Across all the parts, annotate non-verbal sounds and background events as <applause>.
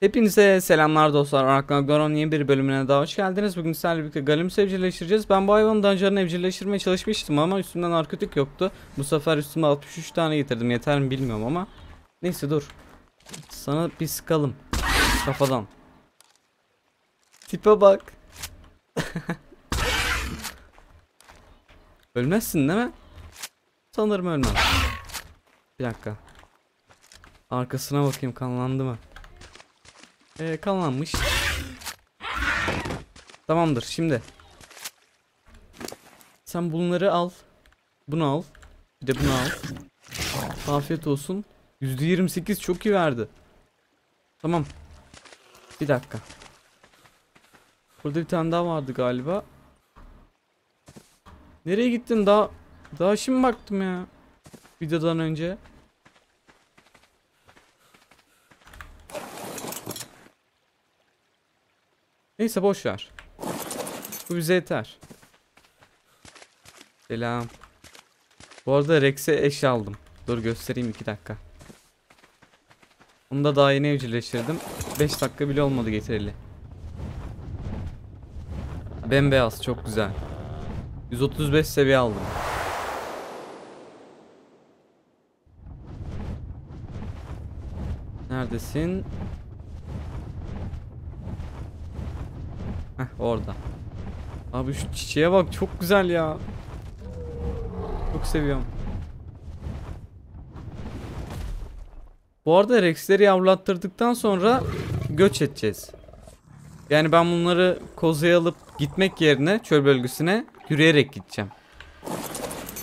Hepinize selamlar dostlar. Arkanagdoron yeni bir bölümüne daha hoş geldiniz. Bugün sizlerle birlikte Galim'i evcilleştireceğiz. Ben bu hayvanı daha önce evcilleştirmeye çalışmıştım ama üstümden narkotik yoktu. Bu sefer üstüme 63 tane getirdim. Yeter mi bilmiyorum ama. Neyse dur. Sana bir sıkalım. Kafadan. Tipe bak. <laughs> Ölmezsin değil mi? Sanırım ölmem. Bir dakika. Arkasına bakayım kanlandı mı? Ee, kanlanmış. Tamamdır şimdi. Sen bunları al. Bunu al. Bir de bunu al. Afiyet olsun. %28 çok iyi verdi. Tamam. Bir dakika. Burada bir tane daha vardı galiba. Nereye gittin daha? Daha şimdi baktım ya. Videodan önce. Neyse boş ver. Bu bize yeter. Selam. Bu arada Rex'e eş aldım. Dur göstereyim iki dakika. Onu da daha yeni evcilleştirdim. 5 dakika bile olmadı getirili. Bembeyaz çok güzel. 135 seviye aldım. Neredesin? Heh orada. Abi şu çiçeğe bak çok güzel ya. Çok seviyorum. Bu arada Rex'leri yavrulattırdıktan sonra göç edeceğiz. Yani ben bunları kozaya alıp gitmek yerine çöl bölgesine yürüyerek gideceğim.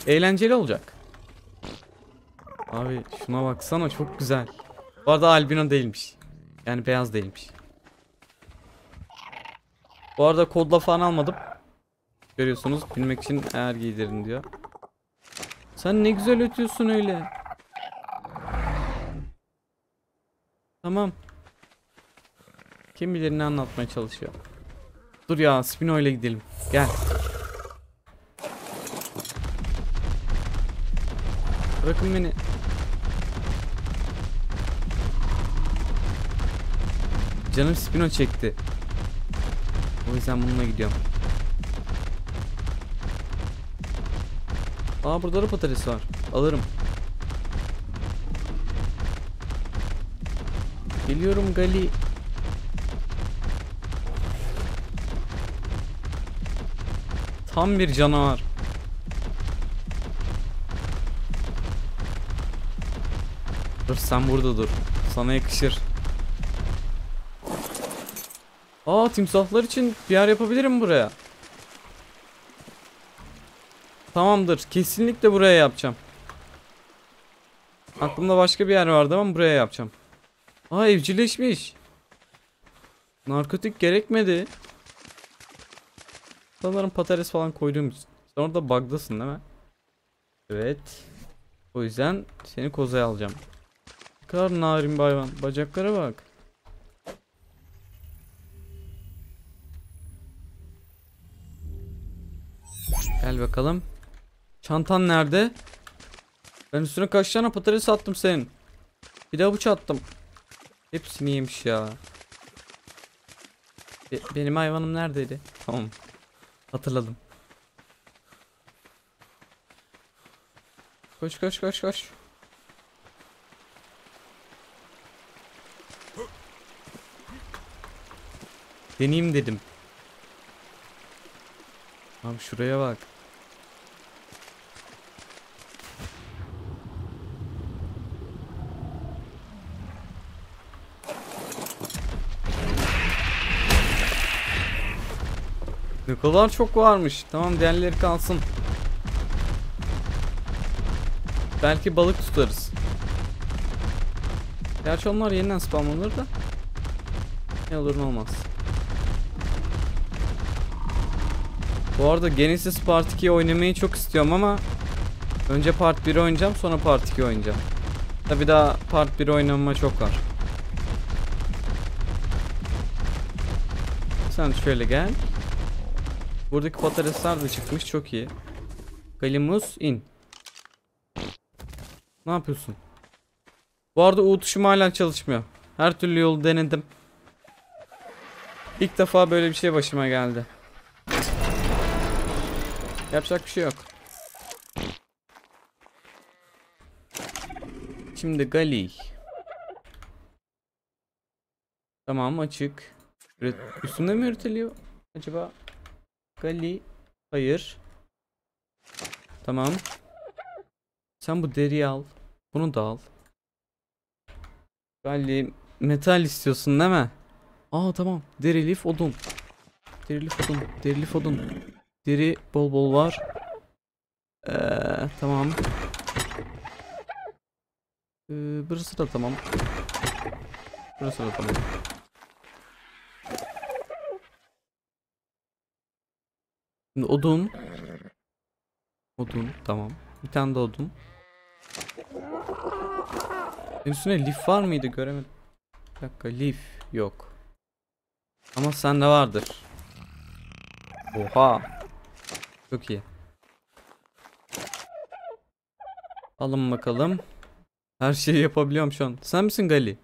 Eğlenceli olacak. Abi şuna baksana çok güzel. Bu arada albino değilmiş. Yani beyaz değilmiş. Bu arada kodla falan almadım. Görüyorsunuz bilmek için eğer giydirin diyor. Sen ne güzel ötüyorsun öyle. Tamam. Kim bilir ne anlatmaya çalışıyor. Dur ya Spino ile gidelim. Gel. Bırakın beni. Canım Spino çekti. O yüzden bununla gidiyorum. Aa burada da patates var. Alırım. Geliyorum Gali. Tam bir canavar. Dur sen burada dur. Sana yakışır. Aa timsahlar için bir yer yapabilirim buraya. Tamamdır. Kesinlikle buraya yapacağım. Aklımda başka bir yer vardı ama buraya yapacağım. Aa evcilleşmiş. Narkotik gerekmedi. Sanırım patates falan koyduğum için. Sen orada bug'dasın değil mi? Evet. O yüzden seni kozaya alacağım. Ne kadar narin bir. Bacaklara bak. Gel bakalım. Çantan nerede? Ben üstüne kaç tane patates attım senin. Bir de avuç attım. Hepsini yemiş ya. Be- benim hayvanım neredeydi? Tamam. Hatırladım. Koş koş koş koş. Deneyeyim dedim. Abi şuraya bak. Ne kadar çok varmış. Tamam diğerleri kalsın. Belki balık tutarız. Gerçi onlar yeniden spamlanır da. Ne olur ne olmaz. Bu arada Genesis Part 2'yi oynamayı çok istiyorum ama önce Part 1 oynayacağım sonra Part 2 oynayacağım. Tabi daha Part 1 oynamama çok var. Sen şöyle gel. Buradaki patatesler de çıkmış çok iyi. Galimus in. Ne yapıyorsun? Bu arada U tuşum hala çalışmıyor. Her türlü yolu denedim. İlk defa böyle bir şey başıma geldi. Yapacak bir şey yok. Şimdi Gali. Tamam açık. Üstünde mi üretiliyor? Acaba Gali. Hayır. Tamam. Sen bu deriyi al. Bunu da al. Gali metal istiyorsun değil mi? Aa tamam. Deri lif odun. Deri lif odun. Deri lif odun. Deri bol bol var. Ee, tamam. Ee, burası da tamam. Burası da tamam. Şimdi odun. Odun tamam. Bir tane de odun. Senin üstüne lif var mıydı göremedim. Bir dakika lif yok. Ama sende vardır. Oha. Çok iyi. Alın bakalım. Her şeyi yapabiliyorum şu an. Sen misin Gali?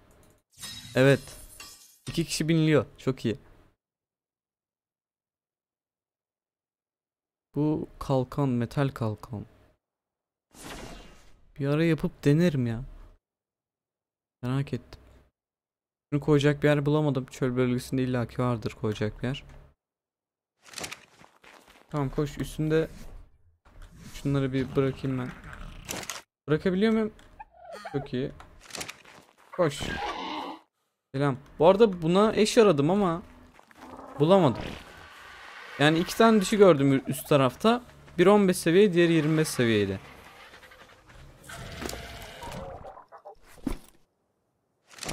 Evet. İki kişi biniliyor. Çok iyi. Bu kalkan, metal kalkan. Bir ara yapıp denerim ya. Merak ettim. Bunu koyacak bir yer bulamadım. Çöl bölgesinde illaki vardır koyacak bir yer. Tamam koş üstünde şunları bir bırakayım ben. Bırakabiliyor muyum? Çok iyi. Koş. Selam. Bu arada buna eş aradım ama bulamadım. Yani iki tane dişi gördüm üst tarafta. Bir 15 seviye, diğeri 25 seviyeydi.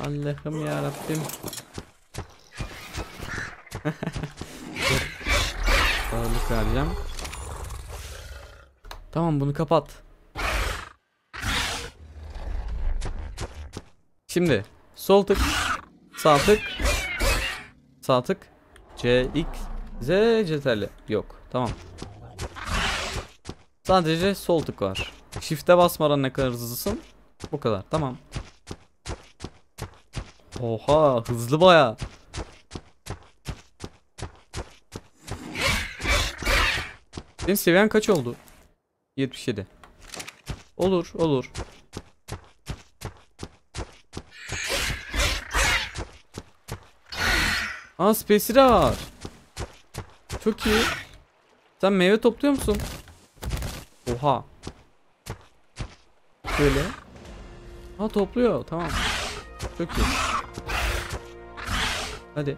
Allah'ım ya Rabbim. <laughs> Ağırlık vereceğim. Tamam bunu kapat. Şimdi sol tık, sağ tık, sağ tık, C, X, Z, CTRL yok. Tamam. Sadece sol tık var. Shift'e basmadan ne kadar hızlısın? Bu kadar. Tamam. Oha hızlı baya. Senin seviyen kaç oldu? 77. Olur olur. Aa Space'i de var. Çok iyi. Sen meyve topluyor musun? Oha. Şöyle. Ha topluyor tamam. Çok iyi. Hadi.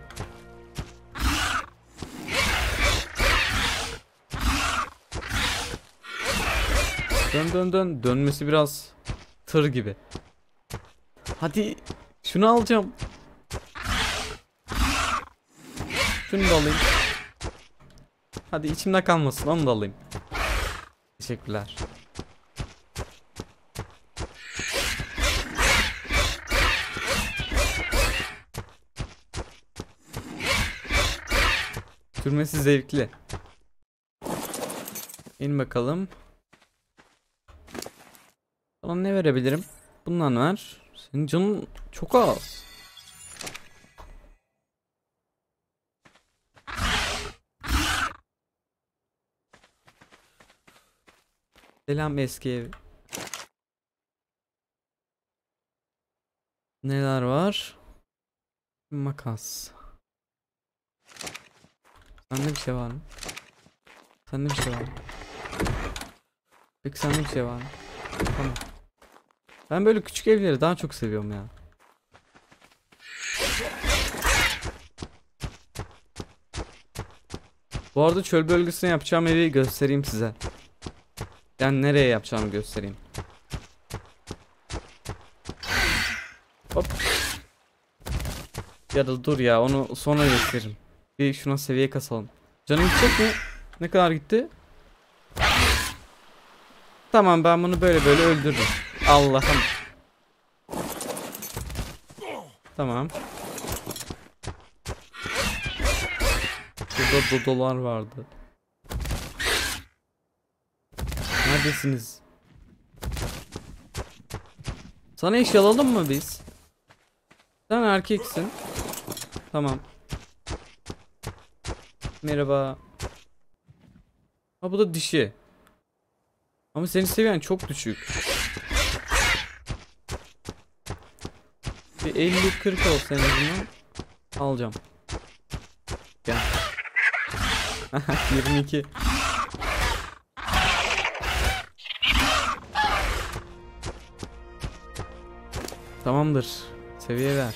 Dön dön dön. Dönmesi biraz tır gibi. Hadi. Şunu alacağım. Şunu da alayım. Hadi içimde kalmasın onu da alayım. Teşekkürler. Sürmesi zevkli. İn bakalım. Sana ne verebilirim? Bundan ver. Senin canın çok az. Selam eski ev. Neler var? Makas. Sende bir şey var mı? Sende bir şey var mı? Peki sende bir şey var mı? Tamam. Ben böyle küçük evleri daha çok seviyorum ya. Bu arada çöl bölgesine yapacağım evi göstereyim size. Yani nereye yapacağımı göstereyim. Hop. Ya da dur ya onu sonra gösteririm. Bir şuna seviye kasalım. Canım gidecek mi? Ne kadar gitti? Tamam ben bunu böyle böyle öldürürüm. Allah'ım. Tamam. Burada dodolar vardı. Neredesiniz? Sana iş alalım mı biz? Sen erkeksin. Tamam. Merhaba. Ha bu da dişi. Ama senin seviyen çok düşük. Bir 50-40 olsa en azından alacağım. Gel. <laughs> 22. Tamamdır. Seviye ver.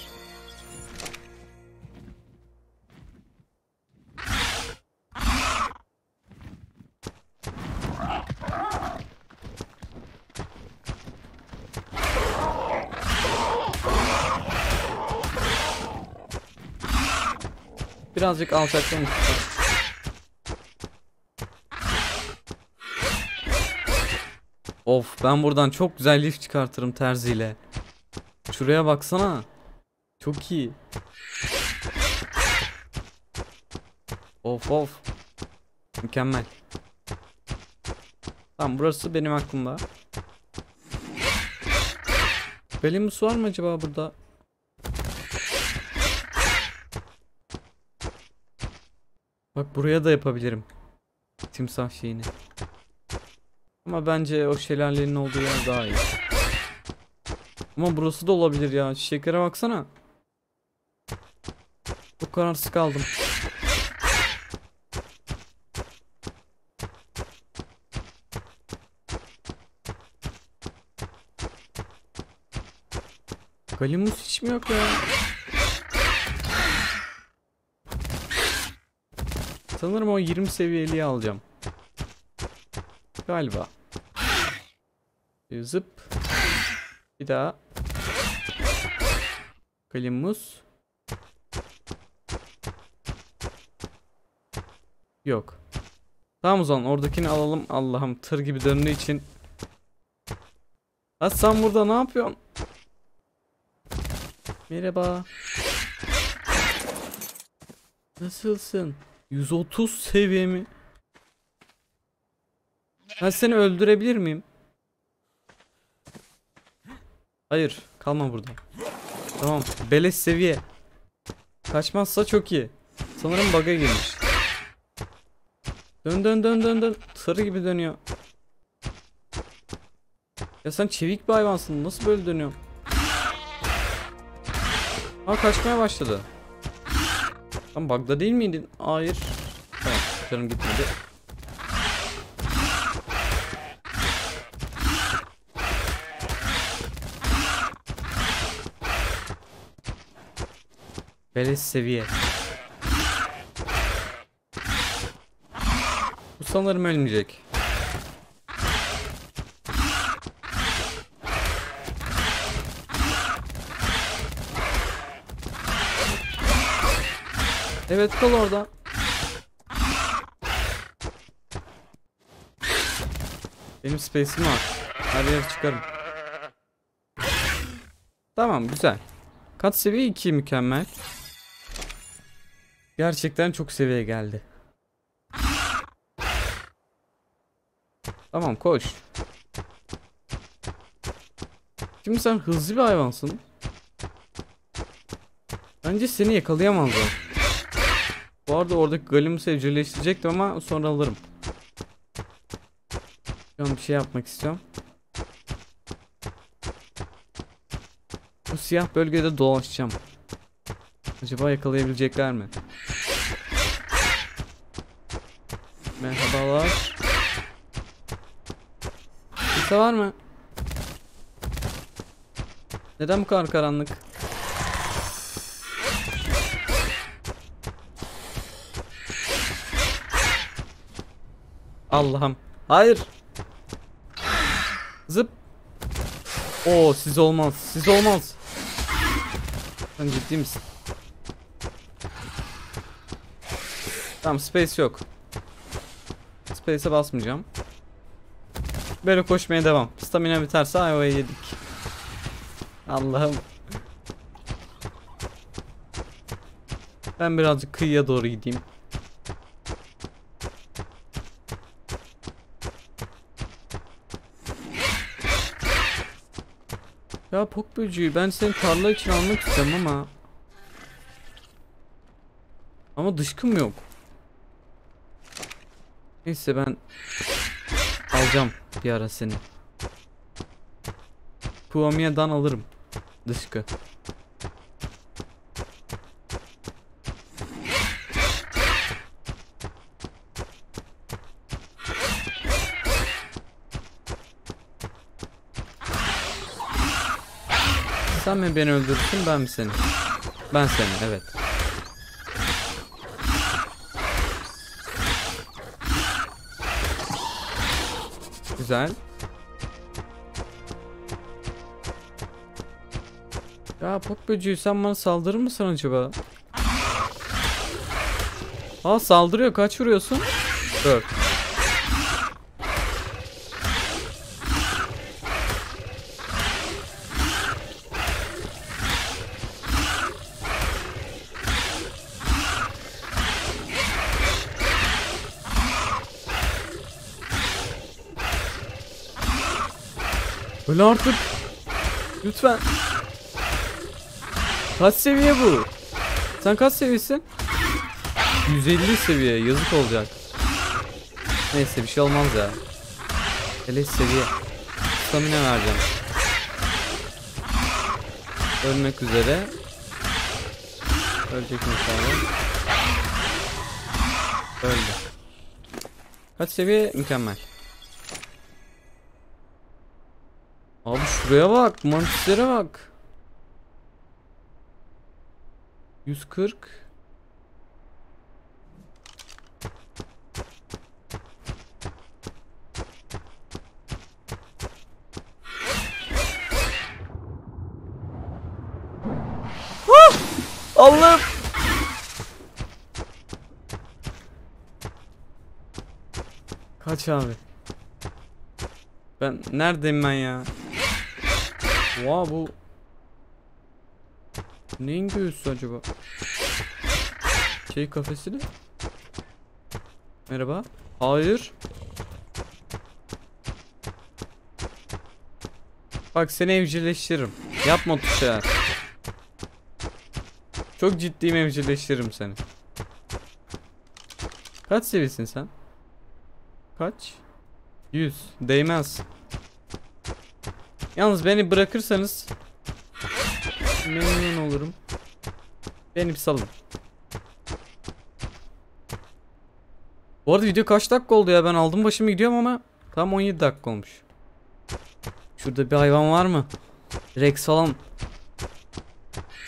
Birazcık alçaktan uçacağım. Of ben buradan çok güzel lif çıkartırım terziyle. Şuraya baksana. Çok iyi. Of of. Mükemmel. Tamam burası benim aklımda. Belimus var mı acaba burada? Bak buraya da yapabilirim. Timsah şeyini. Ama bence o şelalenin olduğu yer daha iyi. Ama burası da olabilir ya. Çiçeklere baksana. Çok kararsız kaldım. Galimus hiç mi yok ya? Sanırım o 20 seviyeliği alacağım. Galiba. Bir Zıp. Bir daha. Kalimus. Yok. Tamam o zaman oradakini alalım. Allah'ım tır gibi döndüğü için. Ha sen burada ne yapıyorsun? Merhaba. Nasılsın? 130 seviye mi? Ben seni öldürebilir miyim? Hayır, kalma burada. Tamam, beleş seviye. Kaçmazsa çok iyi. Sanırım bug'a girmiş. Dön dön dön dön dön. Tır gibi dönüyor. Ya sen çevik bir hayvansın. Nasıl böyle dönüyorsun? Aa kaçmaya başladı. Sen bug'da değil miydin? Hayır. Tamam, canım gitmedi. Beleş seviye. Bu sanırım ölmeyecek. Evet kal orada. Benim space'im var. Her yer çıkarım. Tamam güzel. Kat seviye 2 mükemmel. Gerçekten çok seviye geldi. Tamam koş. Şimdi sen hızlı bir hayvansın. Bence seni yakalayamazlar. Bu arada oradaki Galim'i evcilleştirecektim ama sonra alırım. Şu an bir şey yapmak istiyorum. Bu siyah bölgede dolaşacağım. Acaba yakalayabilecekler mi? Merhabalar. Kimse var mı? Neden bu kadar karanlık? Allah'ım. Hayır. Zıp. Oo siz olmaz. Siz olmaz. Sen ciddi misin? Tamam space yok. Space'e basmayacağım. Böyle koşmaya devam. Stamina biterse ayvayı yedik. Allah'ım. Ben birazcık kıyıya doğru gideyim. Ya pok böceği ben seni tarla için almak istiyorum ama Ama dışkım yok Neyse ben alacağım bir ara seni. Puamia'dan alırım. Dışkı. Sen mi beni öldürürsün ben mi seni? Ben seni evet. Güzel. Ya pop böceği sen bana saldırır mısın acaba? Aa saldırıyor kaç vuruyorsun? 4. Öyle artık. Lütfen. Kaç seviye bu? Sen kaç seviyesin? 150 seviye yazık olacak. Neyse bir şey olmaz ya. Hele seviye. Stamina vereceğim. Ölmek üzere. Ölecek inşallah. Öldü. Kaç seviye? Mükemmel. Abi şuraya bak. Mantislere bak. 140. Ah! Allah'ım. Kaç abi? Ben neredeyim ben ya? Oha bu Neyin göğüsü acaba? Şey kafesi de. Merhaba. Hayır. Bak seni evcilleştiririm. Yapma tuşa. Çok ciddiyim evcilleştiririm seni. Kaç seviyesin sen? Kaç? 100. Değmez. Yalnız beni bırakırsanız memnun olurum. Beni bir salın. Bu arada video kaç dakika oldu ya ben aldım başımı gidiyorum ama tam 17 dakika olmuş. Şurada bir hayvan var mı? Rex falan.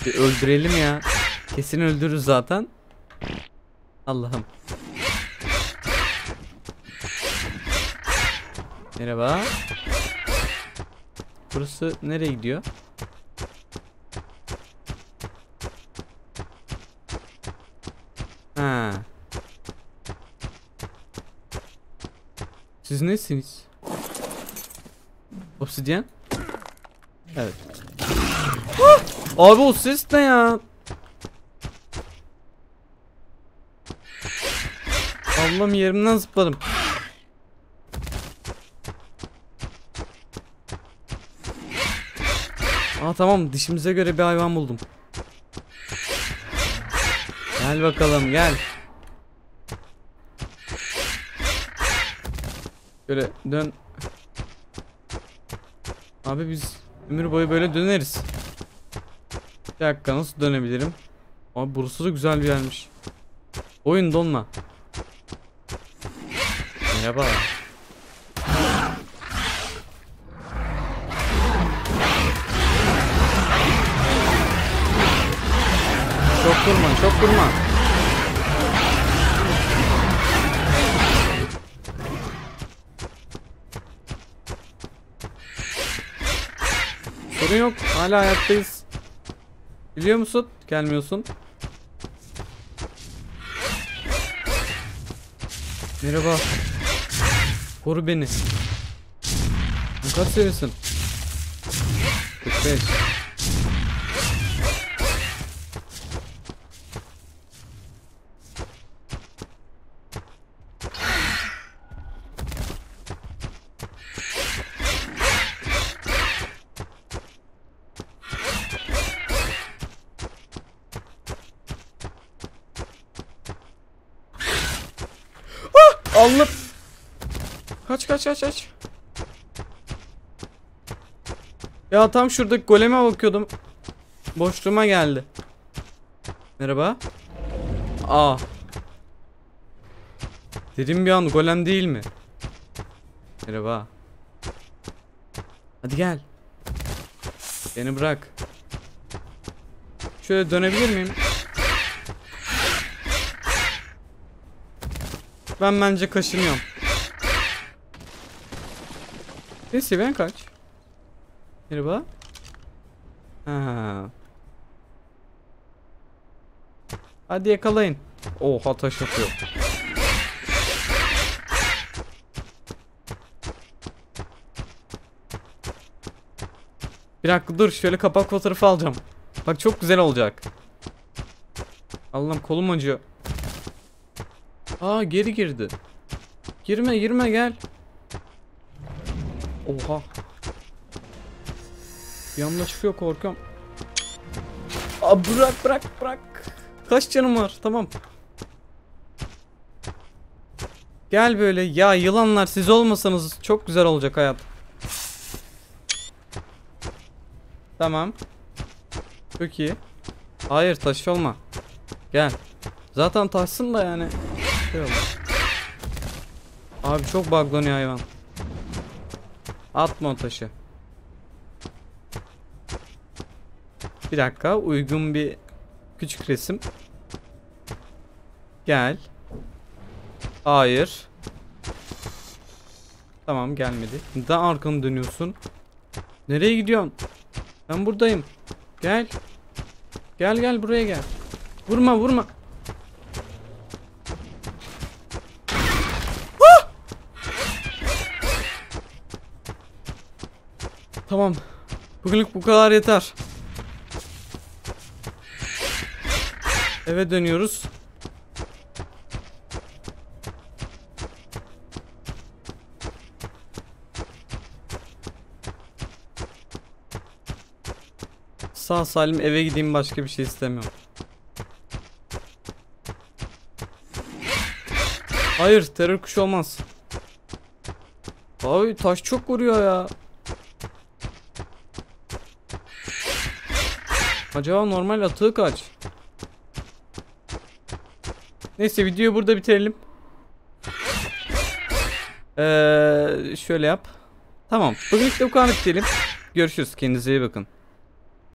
Bir öldürelim ya. Kesin öldürürüz zaten. Allah'ım. Merhaba. Burası nereye gidiyor? Ha. Siz nesiniz? Obsidyen? Evet. <gasps> Abi o ses ne ya? Allah'ım yerimden zıpladım. Aa tamam dişimize göre bir hayvan buldum. Gel bakalım gel. Şöyle dön. Abi biz ömür boyu böyle döneriz. Bir dakika nasıl dönebilirim? Abi burası da güzel bir yermiş. Oyun donma. Merhaba. Durma, çok durma. Sorun yok, hala hayattayız. Biliyor musun? Gelmiyorsun. Merhaba. Koru beni. Kadar seviyorsun? 45. Kaç kaç kaç kaç. Ya tam şuradaki goleme bakıyordum. Boşluğuma geldi. Merhaba. Aa. Dedim bir an golem değil mi? Merhaba. Hadi gel. Beni bırak. Şöyle dönebilir miyim? Ben bence kaşınıyorum. Neyse ben kaç. Merhaba. Ha. Hadi yakalayın. Oha taş atıyor. Bir dakika dur şöyle kapak fotoğrafı alacağım. Bak çok güzel olacak. Allah'ım kolum acıyor. Aa geri girdi. Girme girme gel. Oha. Anda çıkıyor korkuyorum. Aa bırak bırak bırak. Kaç canım var tamam. Gel böyle ya yılanlar siz olmasanız çok güzel olacak hayat. Tamam. Çok iyi. Hayır taş olma. Gel. Zaten taşsın da yani. Şey. Abi çok buglanıyor hayvan. Atma taşı. Bir dakika uygun bir küçük resim. Gel. Hayır. Tamam gelmedi. Neden arkanı dönüyorsun? Nereye gidiyorsun? Ben buradayım. Gel. Gel gel buraya gel. Vurma vurma. Ah! Tamam. Bugünlük bu kadar yeter. Eve dönüyoruz. Sağ salim eve gideyim başka bir şey istemiyorum. Hayır terör kuşu olmaz. Abi taş çok vuruyor ya. Acaba normal atığı kaç? Neyse videoyu burada bitirelim. Ee, şöyle yap. Tamam. Bugünlük de bu kadar diyelim. Görüşürüz. Kendinize iyi bakın.